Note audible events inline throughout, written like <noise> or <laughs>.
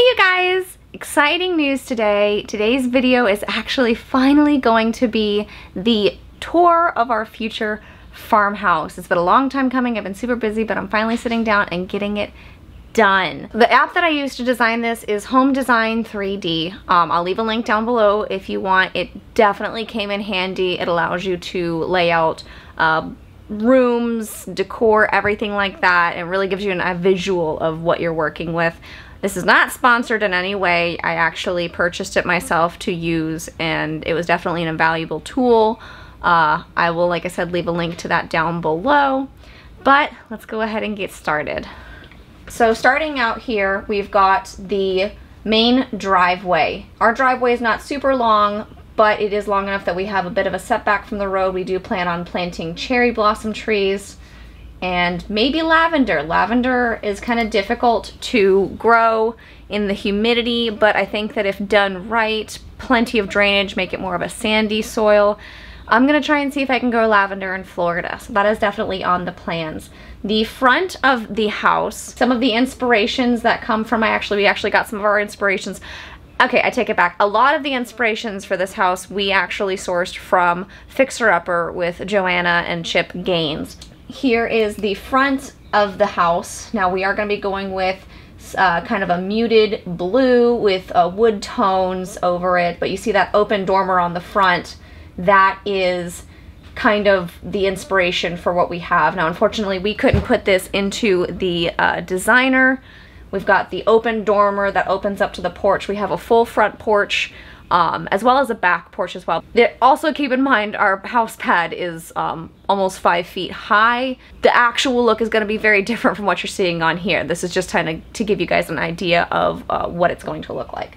You guys! Exciting news today. Today's video is actually finally going to be the tour of our future farmhouse. It's been a long time coming. I've been super busy, but I'm finally sitting down and getting it done. The app that I use to design this is Home Design 3D. Um, I'll leave a link down below if you want. It definitely came in handy. It allows you to lay out uh, rooms, decor, everything like that. It really gives you an, a visual of what you're working with. This is not sponsored in any way. I actually purchased it myself to use and it was definitely an invaluable tool. Uh, I will, like I said, leave a link to that down below. But let's go ahead and get started. So starting out here, we've got the main driveway. Our driveway is not super long, but it is long enough that we have a bit of a setback from the road. We do plan on planting cherry blossom trees and maybe lavender. Lavender is kind of difficult to grow in the humidity, but I think that if done right, plenty of drainage, make it more of a sandy soil. I'm gonna try and see if I can grow lavender in Florida. So that is definitely on the plans. The front of the house, some of the inspirations that come from, I actually, we actually got some of our inspirations Okay, I take it back. A lot of the inspirations for this house we actually sourced from Fixer Upper with Joanna and Chip Gaines here is the front of the house. Now we are going to be going with uh, kind of a muted blue with uh, wood tones over it, but you see that open dormer on the front. That is kind of the inspiration for what we have. Now, unfortunately, we couldn't put this into the uh, designer. We've got the open dormer that opens up to the porch. We have a full front porch um, as well as a back porch as well. It, also keep in mind our house pad is um, almost five feet high. The actual look is going to be very <laughs> different from what you're seeing on here. This is just kind of to give you guys an idea of uh, what it's going to look like.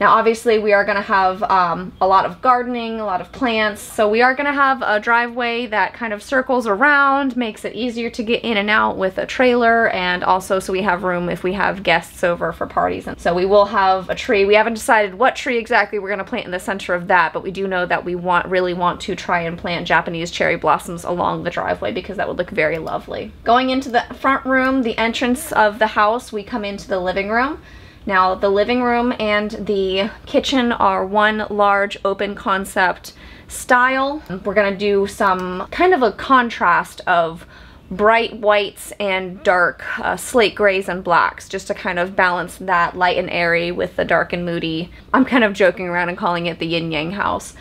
Now obviously we are going to have um, a lot of gardening, a lot of plants, so we are going to have a driveway that kind of circles around, makes it easier to get in and out with a trailer, and also so we have room if we have guests over for parties. And so we will have a tree. We haven't decided what tree exactly we're going to plant in the center of that, but we do know that we want really want to try and plant Japanese cherry blossoms along the driveway because that would look very lovely. Going into the front room, the entrance of the house, we come into the living room. Now the living room and the kitchen are one large open concept style. We're gonna do some kind of a contrast of bright whites and dark uh, slate grays and blacks just to kind of balance that light and airy with the dark and moody. I'm kind of joking around and calling it the yin yang house.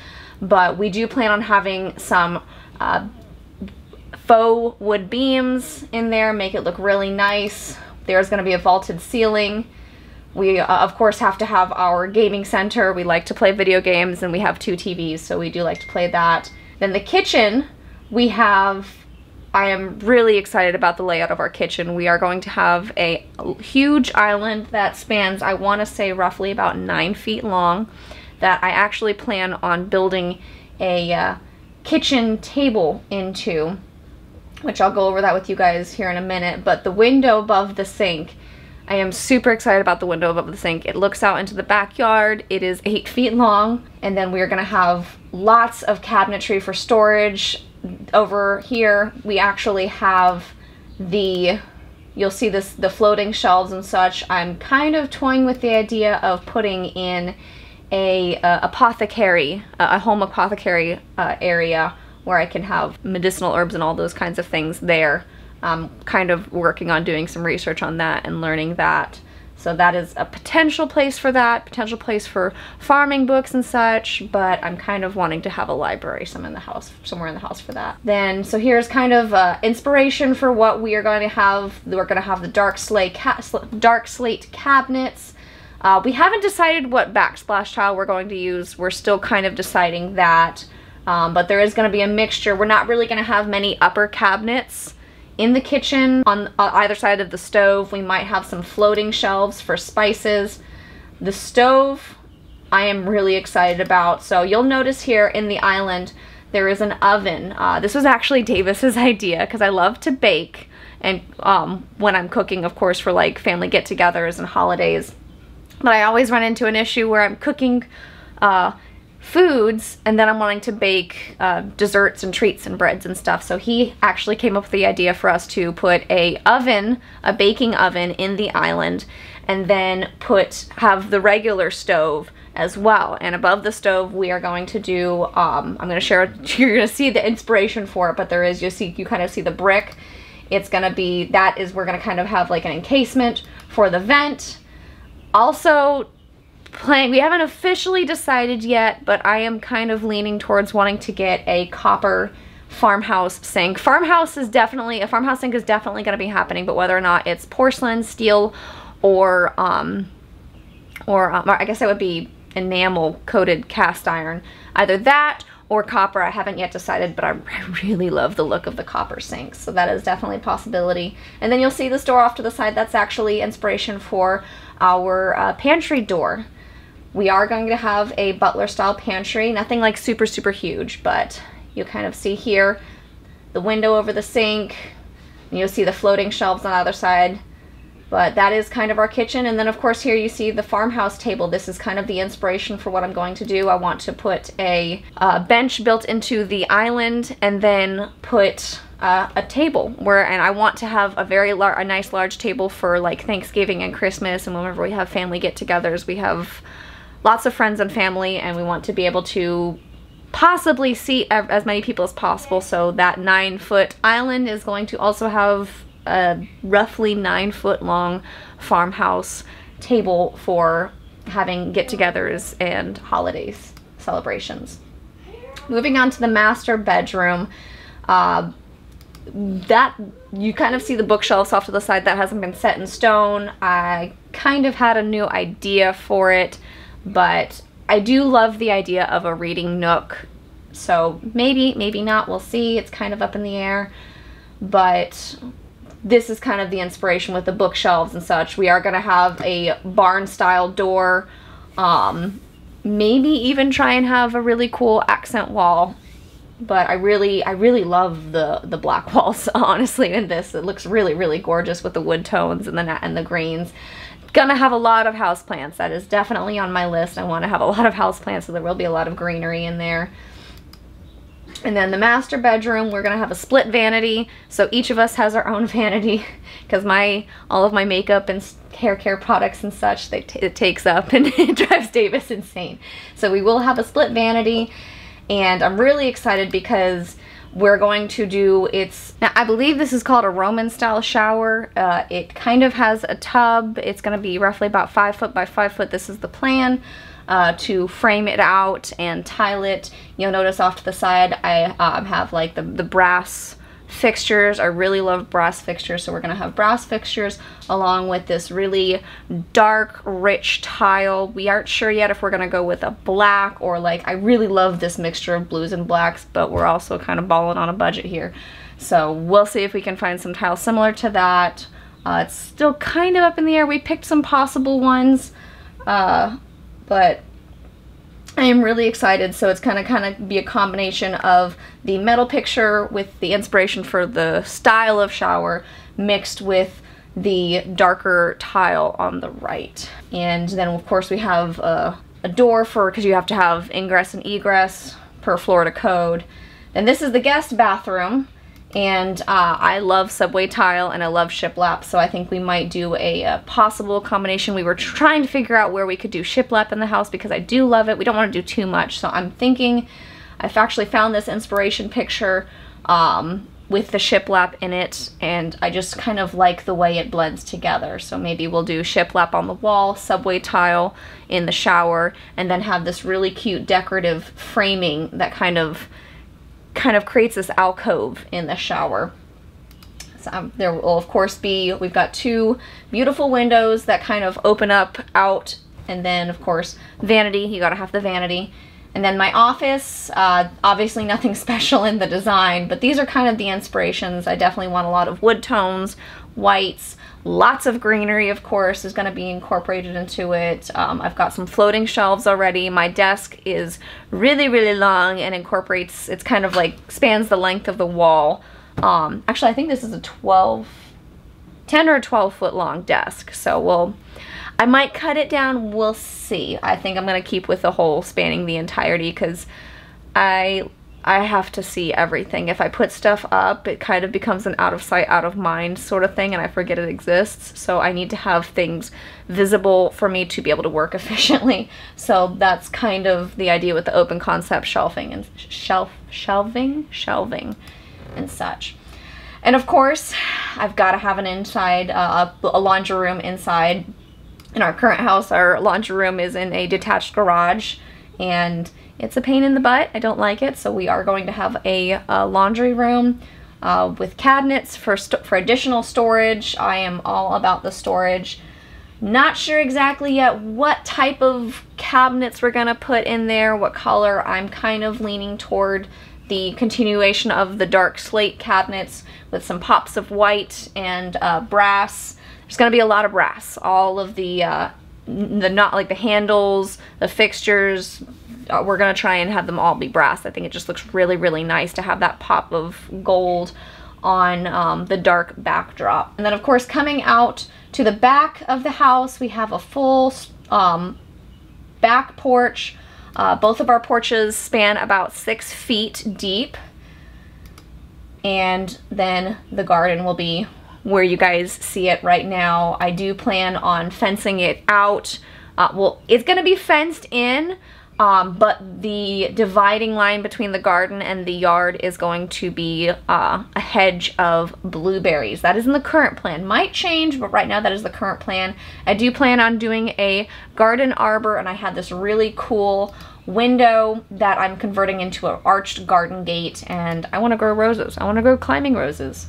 But we do plan on having some uh, faux wood beams in there, make it look really nice. There's gonna be a vaulted ceiling we, uh, of course, have to have our gaming center. We like to play video games, and we have two TVs, so we do like to play that. Then the kitchen, we have I am really excited about the layout of our kitchen. We are going to have a huge island that spans, I want to say, roughly about nine feet long that I actually plan on building a uh, kitchen table into, which I'll go over that with you guys here in a minute. But the window above the sink I am super excited about the window above the sink. It looks out into the backyard. It is eight feet long. And then we're gonna have lots of cabinetry for storage. Over here, we actually have the, you'll see this, the floating shelves and such. I'm kind of toying with the idea of putting in a uh, apothecary, a home apothecary uh, area where I can have medicinal herbs and all those kinds of things there. I'm kind of working on doing some research on that and learning that. So that is a potential place for that, potential place for farming books and such, but I'm kind of wanting to have a library some in the house, somewhere in the house for that. Then, so here's kind of uh, inspiration for what we are going to have. We're going to have the dark slate, dark slate cabinets. Uh, we haven't decided what backsplash tile we're going to use. We're still kind of deciding that, um, but there is going to be a mixture. We're not really going to have many upper cabinets in the kitchen, on either side of the stove, we might have some floating shelves for spices. The stove, I am really excited about. So you'll notice here in the island, there is an oven. Uh, this was actually Davis's <laughs> idea because I love to bake. And um, when I'm cooking, of course, for like family get-togethers and holidays. But I always run into an issue where I'm cooking uh, foods and then I'm wanting to bake uh, desserts and treats and breads and stuff. So he actually came up with the idea for us to put a oven, a baking oven in the island and then put have the regular stove as well. And above the stove, we are going to do, um, I'm going to share, <laughs> you're going to see the inspiration for it, but there is, you see, you kind of see the brick. It's going to be, that is, we're going to kind of have like an encasement for the vent. Also, playing, we haven't officially decided yet, but I am kind of leaning towards wanting to get a copper farmhouse sink. Farmhouse is definitely, a farmhouse sink is definitely going to be happening, but whether or not it's porcelain, steel, or, um, or um, I guess it would be enamel coated cast iron. Either that or copper. I haven't yet decided, but I, <laughs> really love the look of the copper sinks. So that is definitely a possibility. And then you'll see this door off to the side. That's actually inspiration for our uh, pantry door. We are going to have a butler style pantry. Nothing like super, super huge, but you kind of see here the window over the sink. You'll see the floating shelves on the other side. But that is kind of our kitchen. And then of course here you see the farmhouse table. This is kind of the inspiration for what I'm going to do. I want to put a uh, bench built into the island and then put uh, a table where, and I want to have a very large, a nice large table for like Thanksgiving and Christmas and whenever we have family get-togethers. We have lots of friends and family and we want to be able to possibly see as many people as possible. So that nine foot island is going to also have a roughly nine foot long farmhouse table for having get-togethers and holidays celebrations. Moving on to the master bedroom, uh, that you kind of see the bookshelves off to the side that hasn't been set in stone. I kind of had a new idea for it, but I do love the idea of a reading nook. So maybe, maybe not, we'll see. It's kind of up in the air. But this is kind of the inspiration with the bookshelves and such. We are going to have a barn style door. Um, maybe even try and have a really cool accent wall. But I really, I really love the, the black <laughs> walls, honestly, in this. It looks really, really gorgeous with the wood tones and the, and the greens. Gonna have a lot of houseplants. That is definitely on my list. I want to have a lot of houseplants, so there will be a lot of greenery in there. And then the master bedroom, we're gonna have a split vanity. So each of us has our own <laughs> vanity because my all of my makeup and hair care products and such, they it takes up <laughs> and it drives Davis insane. So we will have a split vanity and I'm really excited because we're going to do its now I believe this is called a Roman style shower. Uh, it kind of has a tub. It's gonna be roughly about five foot by five foot. This is the plan uh, to frame it out and tile it. You'll notice off to the side I um, have like the, the brass fixtures. I really love brass fixtures, so we're to have brass fixtures along with this really dark, rich tile. We aren't sure yet if we're to go with a black or like, I really love this mixture of blues and blacks, but we're also kind of balling on a budget here. So we'll see if we can find some tiles similar to that. Uh, it's still kind of up in the air. We picked some possible ones. Uh, but I am really excited. So it's kind of kind of be a combination of the metal picture with the inspiration for the style of shower mixed with the darker tile on the right. And then of course we have a, a door for, because you have to have ingress and egress per Florida code. And this is the guest bathroom. And uh, I love Subway Tile and I love Shiplap, so I think we might do a, a, possible combination. We were trying to figure out where we could do Shiplap in the house because I do love it. We don't want to do too much, so I'm thinking I've actually found this inspiration picture um, with the shiplap in it and I just kind of like the way it blends together. So maybe we'll do shiplap on the wall, subway tile in the shower, and then have this really cute decorative framing that kind of kind of creates this alcove in the shower. So, um, there will of course be, we've got two beautiful windows that kind of open up out and then of course vanity, you gotta have the vanity. And then my office, uh, obviously nothing <laughs> special in the design, but these are kind of the inspirations. I definitely want a lot of wood tones, whites, Lots of greenery, of course, is going to be incorporated into it. Um, I've got some floating shelves already. My desk is really, really long and incorporates, it's kind of like spans the length of the wall. Um, actually, I think this is a 12, 10 or 12 foot long desk. So we'll, I might cut it down. We'll see. I think I'm going to keep with the whole spanning the entirety because I I have to see everything. If I put stuff up, it kind of becomes an out of sight, out of mind sort of thing, and I forget it exists. So I need to have things visible for me to be able to work <laughs> efficiently. So that's kind of the idea with the open concept shelving and shelf shelving, shelving, and such. And of course, I've got to have an inside, uh, a laundry room inside. In our current house, our laundry room is in a detached garage, and it's a pain in the butt. I don't like it, so we are going to have a, a laundry room uh, with cabinets for, for additional storage. I am all about the storage. Not sure exactly yet what type of cabinets we're going to put in there, what color. I'm kind of leaning toward the continuation of the dark slate cabinets with some pops of white and uh, brass. There's going to be a lot of brass. All of the, uh, the not like the handles, the fixtures, uh, we're to try and have them all be brass. I think it just looks really, really nice to have that pop of gold on um, the dark backdrop. And then of course coming out to the back of the house, we have a full um, back porch. Uh, both of our porches span about six feet deep. And then the garden will be where you guys see it right now. I do plan on fencing it out. Uh, well, it's going to be fenced in, um, but the dividing line between the garden and the yard is going to be uh, a hedge of blueberries. That is in the current plan. Might change, but right now that is the current plan. I do plan on doing a garden arbor, and I had this really cool window that I'm converting into an arched garden gate, and I want to grow roses. I want to grow climbing roses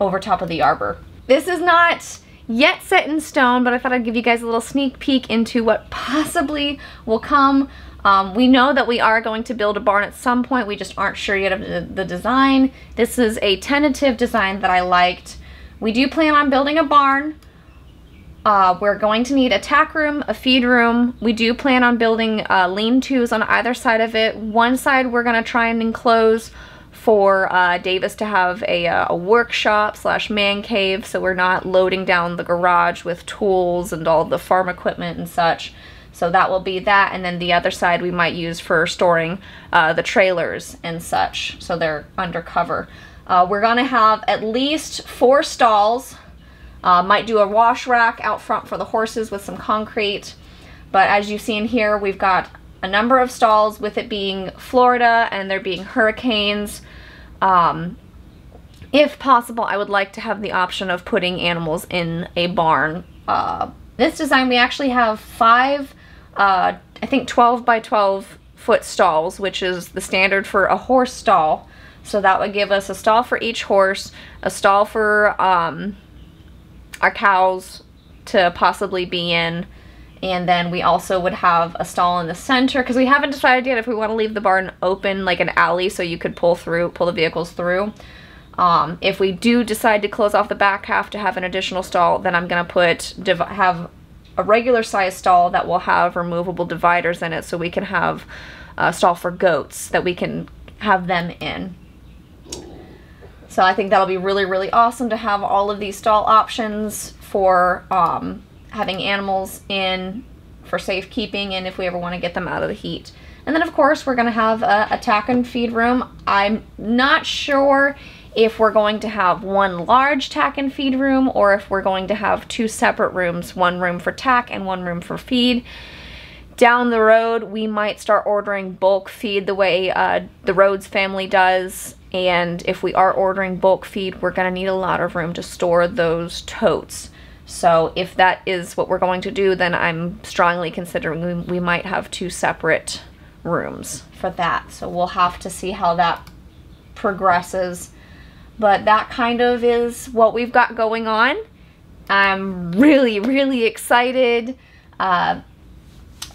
over top of the arbor. This is not yet set in stone, but I thought I'd give you guys a little sneak peek into what possibly will come. Um, we know that we are going to build a barn at some point. We just aren't sure yet of the, design. This is a tentative design that I liked. We do plan on building a barn. Uh, we're going to need a tack room, a feed room. We do plan on building uh, lean-tos on either side of it. One side we're going to try and enclose for uh, Davis to have a, uh, a workshop slash man cave so we're not loading down the garage with tools and all the farm equipment and such. So that will be that and then the other side we might use for storing uh, the trailers and such so they're undercover. Uh, we're going to have at least four stalls. Uh, might do a wash rack out front for the horses with some concrete. But as you've seen here, we've got a number of stalls with it being Florida and there being hurricanes. Um, if possible, I would like to have the option of putting animals in a barn. Uh, this design, we actually have five, uh, I think 12 by 12 foot stalls, which is the standard for a horse stall. So that would give us a stall for each horse, a stall for um, our cows to possibly be in, and then we also would have a stall in the center because we haven't decided yet if we want to leave the barn open like an alley so you could pull through, pull the vehicles through. Um, if we do decide to close off the back half to have an additional stall, then I'm going to put, have a regular size stall that will have removable dividers in it so we can have a stall for goats that we can have them in. So I think that'll be really, really awesome to have all of these stall options for um, having animals in for safekeeping and if we ever want to get them out of the heat. And then of course we're going to have a, tack and feed room. I'm not sure if we're going to have one large tack and feed room or if we're going to have two separate rooms, one room for tack and one room for feed. Down the road, we might start ordering bulk feed the way uh, the Rhodes family does. And if we are ordering bulk feed, we're going to need a lot of room to store those totes. So if that is what we're going to do, then I'm strongly considering we, might have two separate rooms for that. So we'll have to see how that progresses. But that kind of is what we've got going on. I'm really, really excited. Uh,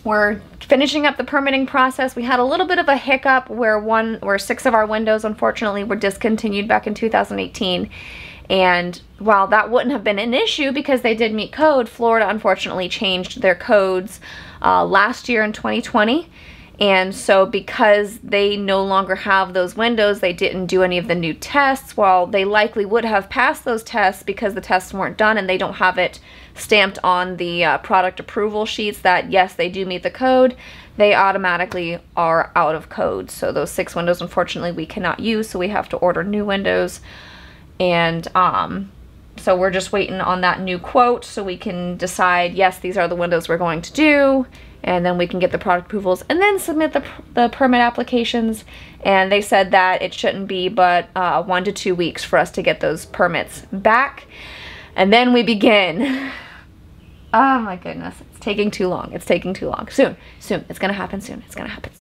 we're finishing up the permitting process. We had a little bit of a hiccup where one, where six of our windows unfortunately were discontinued back in 2018 and while that wouldn't have been an issue because they did meet code, Florida unfortunately changed their codes uh, last year in 2020 And so because they no longer have those windows, they didn't do any of the new tests. While they likely would have passed those tests because the tests weren't done and they don't have it stamped on the uh, product approval sheets that yes, they do meet the code, they automatically are out of code. So those six windows, unfortunately, we cannot use, so we have to order new windows. And um, so we're just waiting on that new quote so we can decide, yes, these are the windows we're going to do, and then we can get the product approvals and then submit the, the permit applications. And they said that it shouldn't be but uh, one to two weeks for us to get those permits back. And then we begin. <laughs> Oh my goodness, it's taking too long. It's taking too long. Soon, soon. It's gonna happen soon. It's gonna happen.